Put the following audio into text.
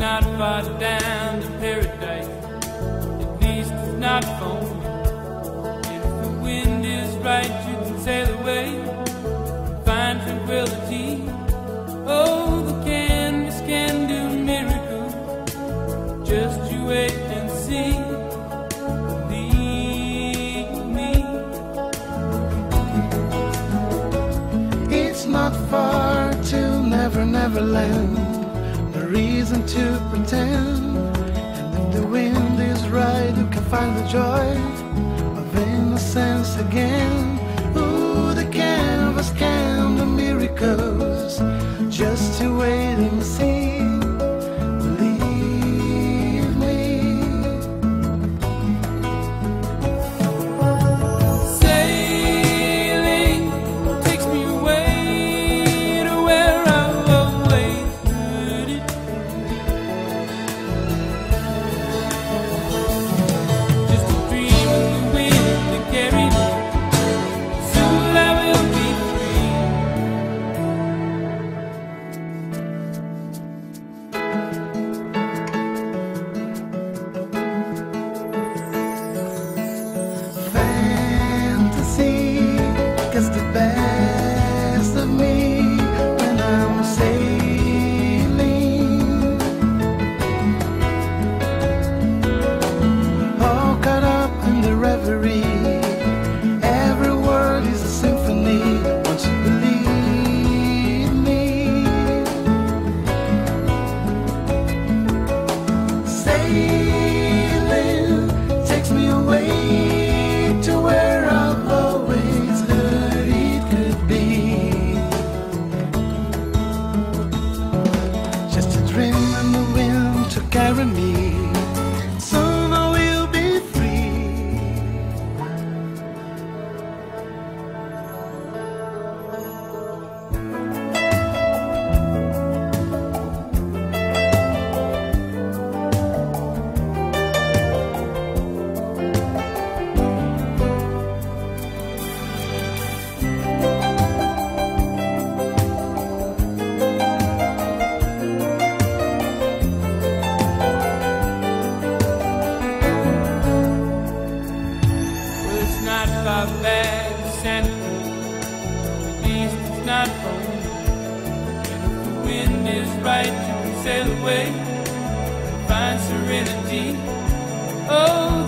not far down to paradise. At least it's not phony. And if the wind is right, you can sail away. Find tranquility. Oh, the canvas can do miracles. Just you wait and see. Believe me. It's not far to Never Never Land. Reason to pretend. And if the wind is right, you can find the joy of innocence again. Ooh, the canvas can do miracles. Just to wait and see. To not home. And if the wind is right, you can sail away find serenity. Oh,